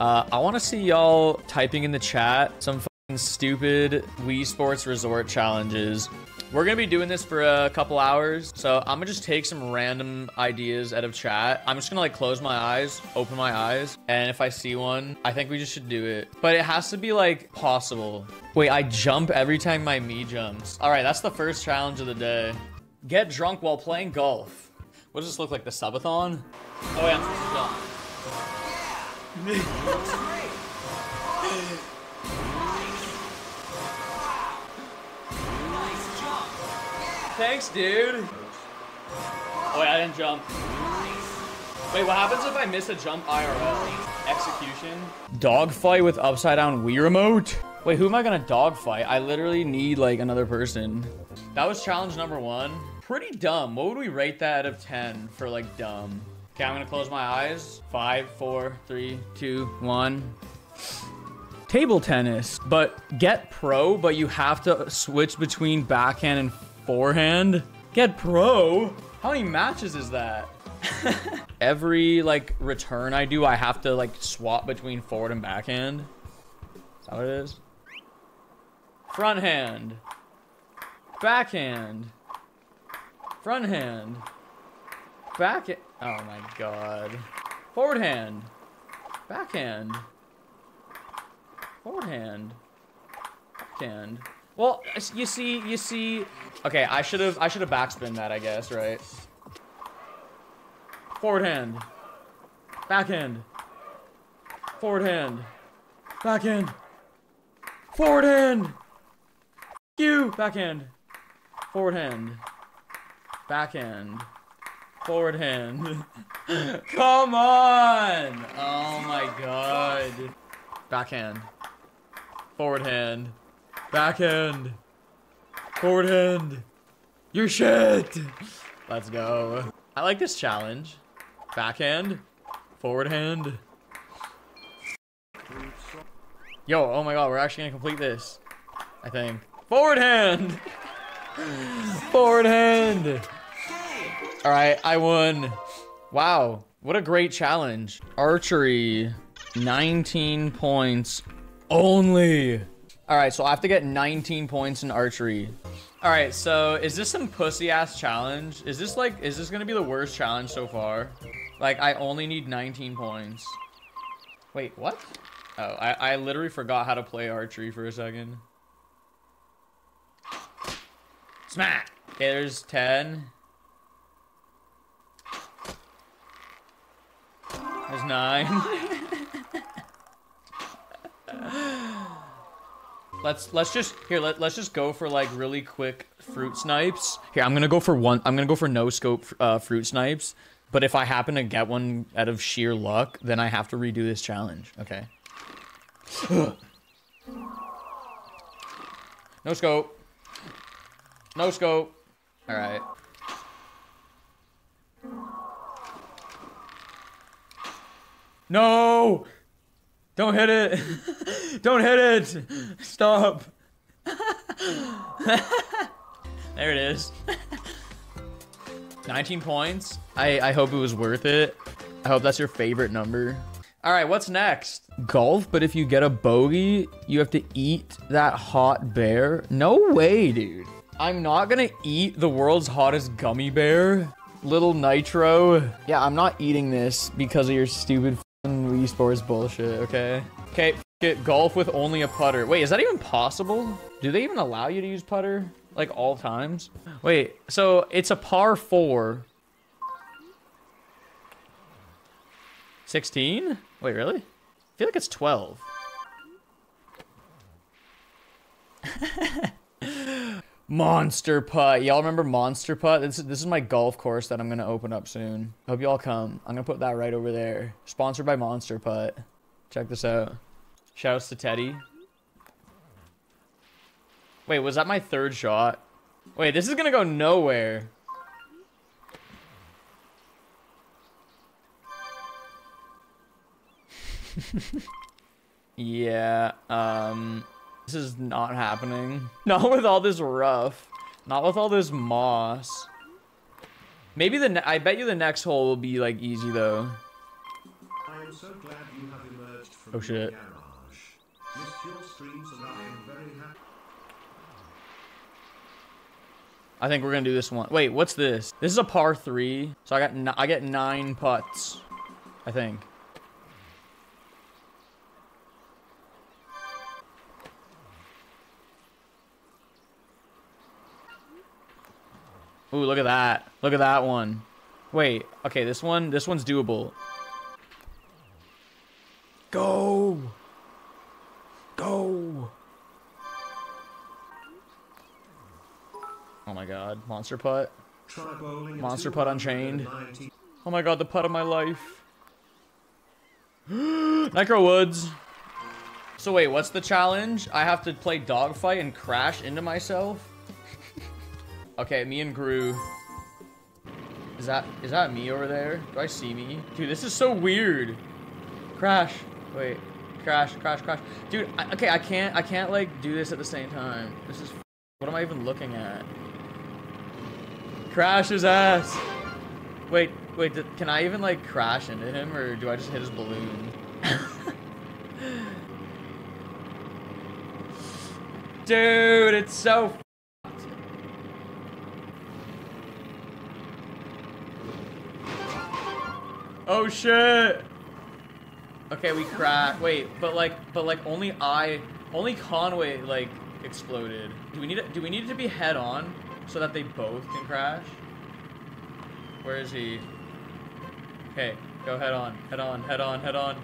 Uh, I want to see y'all typing in the chat some stupid Wii Sports Resort challenges. We're gonna be doing this for a couple hours, so I'm gonna just take some random ideas out of chat. I'm just gonna like close my eyes, open my eyes, and if I see one, I think we just should do it. But it has to be like possible. Wait, I jump every time my me jumps. All right, that's the first challenge of the day. Get drunk while playing golf. What does this look like, the subathon? Oh yeah, Thanks, dude. Oh, wait, I didn't jump. Wait, what happens if I miss a jump IRL? Execution? Dogfight with upside down Wii remote? Wait, who am I gonna dogfight? I literally need like another person. That was challenge number one. Pretty dumb. What would we rate that out of 10 for like dumb? Okay, I'm gonna close my eyes. Five, four, three, two, one. Table tennis, but get pro, but you have to switch between backhand and forehand? Get pro? How many matches is that? Every like return I do, I have to like swap between forward and backhand. Is that what it is? Front hand. Backhand. Front hand. Back Oh my god. Forward hand. Backhand. Forward hand. Backhand. Well, you see, you see. Okay, I should have, I should have backspin that, I guess, right? Forward hand, backhand, forward hand, backhand, forward hand. You backhand, forward hand, backhand, forward hand. Come on! Oh my god. Backhand, forward hand. Backhand. Forward hand. Your shit. Let's go. I like this challenge. Backhand. Forward hand. Yo, oh my god, we're actually gonna complete this. I think. Forward hand! Forward hand! Alright, I won. Wow, what a great challenge. Archery. 19 points only. All right, so I have to get 19 points in archery. All right, so is this some pussy ass challenge? Is this like, is this gonna be the worst challenge so far? Like, I only need 19 points. Wait, what? Oh, I, I literally forgot how to play archery for a second. Smack! Okay, there's 10. There's 9. Let's let's just here. Let, let's just go for like really quick fruit snipes. Here, I'm gonna go for one. I'm gonna go for no scope uh, fruit snipes. But if I happen to get one out of sheer luck, then I have to redo this challenge. Okay. no scope. No scope. All right. No! Don't hit it. Don't hit it. Stop. there it is. 19 points. I, I hope it was worth it. I hope that's your favorite number. All right, what's next? Golf, but if you get a bogey, you have to eat that hot bear? No way, dude. I'm not gonna eat the world's hottest gummy bear. Little nitro. Yeah, I'm not eating this because of your stupid Wii Sports bullshit, okay? Okay, get golf with only a putter. Wait, is that even possible? Do they even allow you to use putter? Like all times? Wait, so it's a par four. 16? Wait, really? I feel like it's 12. Monster Putt. Y'all remember Monster Putt? This is, this is my golf course that I'm going to open up soon. Hope y'all come. I'm going to put that right over there. Sponsored by Monster Putt. Check this out. Shouts to Teddy. Wait, was that my third shot? Wait, this is going to go nowhere. yeah, um... This is not happening. Not with all this rough. Not with all this moss. Maybe the I bet you the next hole will be like easy though. I am so glad you have emerged Oh shit. Missed your streams and I am very happy. I think we're gonna do this one. Wait, what's this? This is a par three, so I got n I get nine putts. I think. Ooh, look at that. Look at that one. Wait, okay, this one, this one's doable. Go! Go! Oh my god, monster putt. Monster putt unchained. Oh my god, the putt of my life. Nicro Woods. So wait, what's the challenge? I have to play dogfight and crash into myself? Okay, me and Gru. Is that is that me over there? Do I see me? Dude, this is so weird. Crash. Wait. Crash, crash, crash. Dude, I, okay, I can't I can't like do this at the same time. This is what am I even looking at? Crash his ass. Wait, wait, th- can I even like crash into him or do I just hit his balloon? Dude, it's so Oh shit. Okay, we crash. Wait, but like but like only I only Conway like exploded. Do we need it do we need it to be head on so that they both can crash? Where is he? Okay, go head on, head on, head on, head on.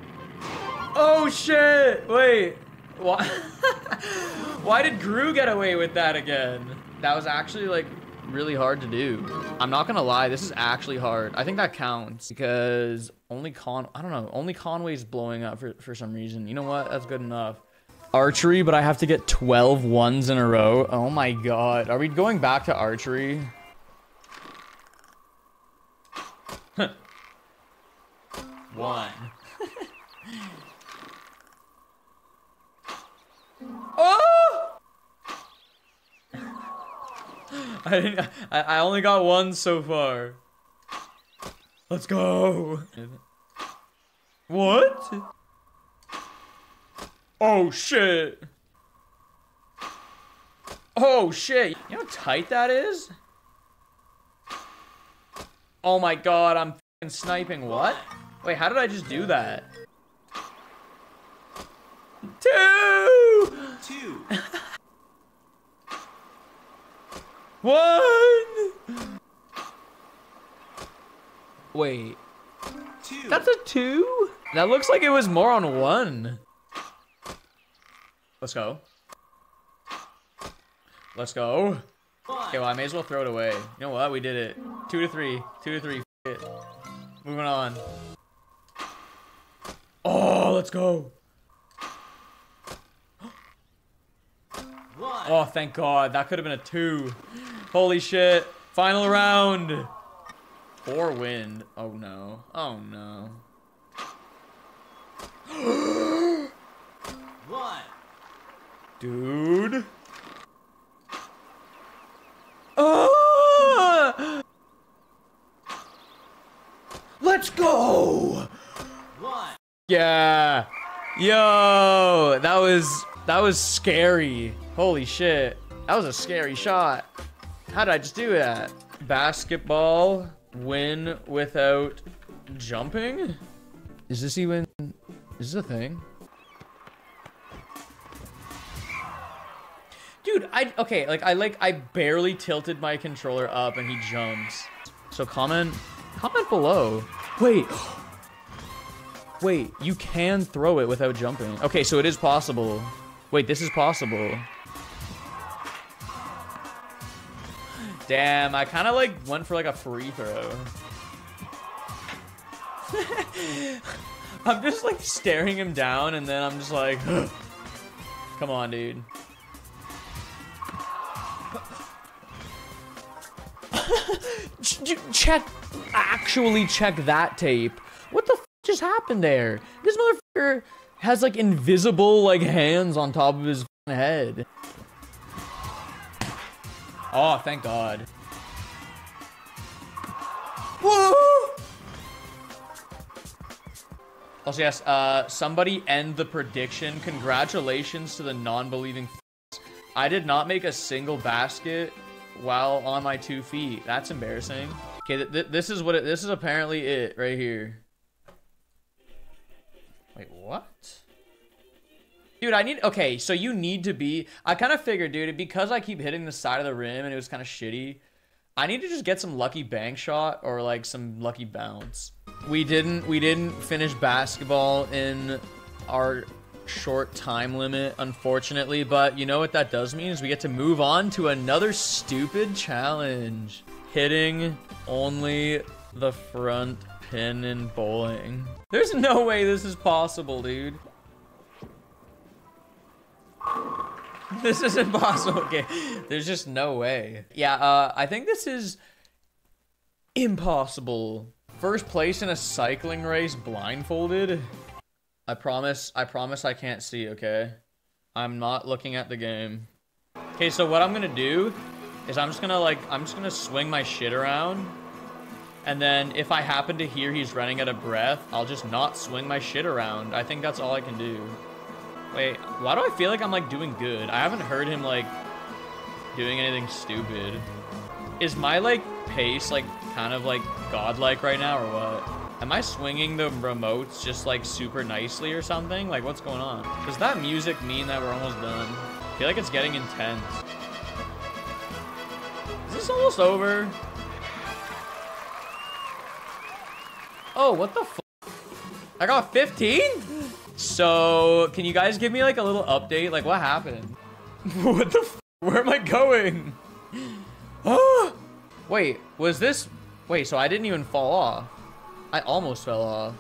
Oh shit! Wait, why? why did Gru get away with that again? That was actually like really hard to do. I'm not gonna lie, this is actually hard. I think that counts because only Con, I don't know, only Conway's blowing up for, for some reason. You know what? That's good enough. Archery, but I have to get 12 ones in a row. Oh my god. Are we going back to archery? One. oh! I didn't. I, I only got one so far. Let's go. What? Oh shit. Oh shit. You know how tight that is? Oh my god, I'm fing sniping. What? Wait, how did I just do that? Two! Two. One! Wait, Two. that's a two? That looks like it was more on one. Let's go. Let's go. Okay, well, I may as well throw it away. You know what? We did it. Two to three. Two to three. F it. Moving on. Oh, let's go. One. Oh, thank God. That could have been a two. Holy shit. Final round. Four wind. Oh, no. Oh, no. One. Dude. Ah! Let's go. One. Yeah. Yo, that was that was scary. Holy shit. That was a scary shot. How did I just do that? Basketball win without jumping? Is this even is this a thing? Dude, I okay, like I like I barely tilted my controller up and he jumps. So comment comment below. Wait. Wait, you can throw it without jumping. Okay, so it is possible. Wait, this is possible. Damn, I kind of like went for like a free throw. I'm just like staring him down and then I'm just like, come on, dude. Ch- ch- check, actually check that tape. What the just happened there? This motherfucker has like invisible like hands on top of his head. Oh, thank God. Whoa! Also, yes, uh, somebody end the prediction. Congratulations to the non-believing. I did not make a single basket while on my two feet. That's embarrassing. Okay, th th this is what it, this is apparently it right here. Wait, what? Dude, I need, okay, so you need to be, I kind of figured, dude, because I keep hitting the side of the rim and it was kind of shitty, I need to just get some lucky bank shot or like some lucky bounce. We didn't, we didn't finish basketball in our short time limit, unfortunately, but you know what that does mean is we get to move on to another stupid challenge. Hitting only the front pin in bowling. There's no way this is possible, dude. This is impossible. Okay, there's just no way. Yeah, uh, I think this is impossible. First place in a cycling race blindfolded. I promise, I promise I can't see, okay? I'm not looking at the game. Okay, so what I'm gonna do is I'm just gonna like, I'm just gonna swing my shit around. And then if I happen to hear he's running out of breath, I'll just not swing my shit around. I think that's all I can do. Wait, why do I feel like I'm like doing good? I haven't heard him like doing anything stupid. Is my like pace like kind of like godlike right now or what? Am I swinging the remotes just like super nicely or something? Like what's going on? Does that music mean that we're almost done? I feel like it's getting intense. Is this almost over? Oh, what the I got 15? So, can you guys give me like a little update? Like, what happened? what the Where am I going? Oh! Wait, was this... Wait, so I didn't even fall off. I almost fell off.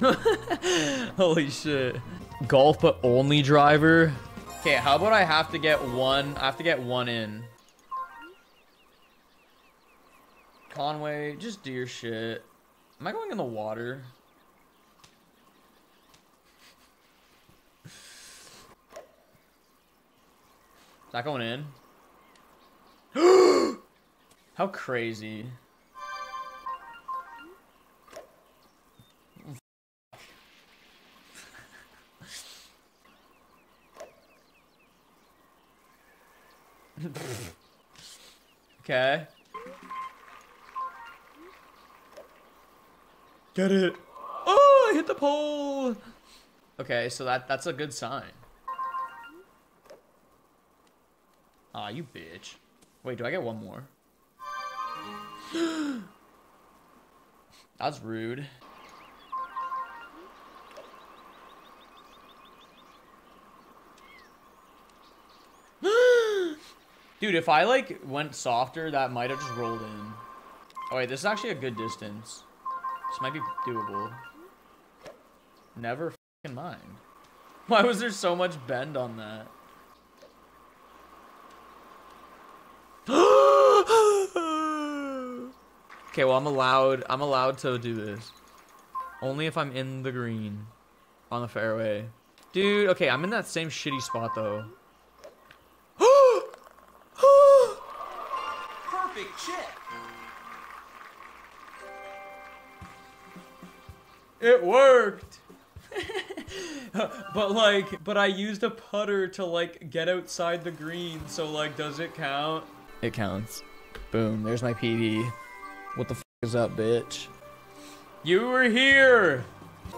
Holy shit. Golf, but only driver. Okay, how about I have to get one... I have to get one in. Conway, just do your shit. Am I going in the water? That going in? How crazy. okay. Get it. Oh, I hit the pole. Okay, so that that's a good sign. Aw, you bitch. Wait, do I get one more? That's rude. Dude, if I, like, went softer, that might have just rolled in. Oh, wait, this is actually a good distance. This might be doable. Never mind. Why was there so much bend on that? Okay, well I'm allowed I'm allowed to do this. Only if I'm in the green on the fairway. Dude, okay, I'm in that same shitty spot though. Perfect shit. It worked. but like, but I used a putter to like get outside the green. So like, does it count? It counts. Boom, there's my PB. What the is up, bitch? You were here!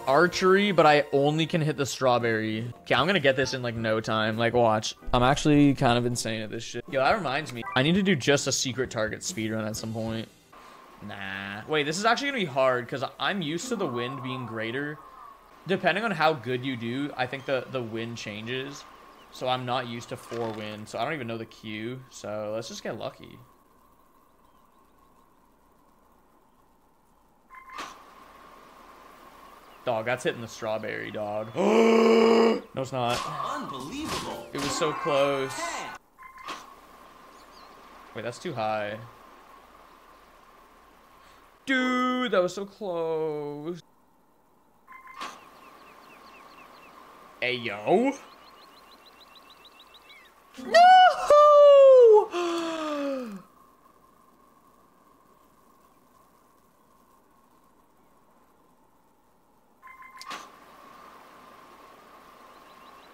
Archery, but I only can hit the strawberry. Okay, I'm gonna get this in like no time. Like, watch. I'm actually kind of insane at this shit. Yo, that reminds me. I need to do just a secret target speedrun at some point. Nah. Wait, this is actually gonna be hard because I'm used to the wind being greater. Depending on how good you do, I think the, the wind changes. So I'm not used to four wins, so I don't even know the cue. So let's just get lucky. Dog, that's hitting the strawberry, dog. no, it's not. Unbelievable. It was so close. Wait, that's too high. Dude, that was so close. Hey, yo. No!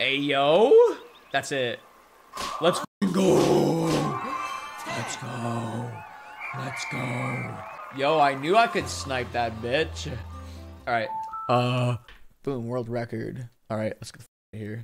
Hey, yo. That's it. Let's go. Let's go. Let's go. Yo, I knew I could snipe that bitch. All right. Uh, boom, world record. All right, let's get here.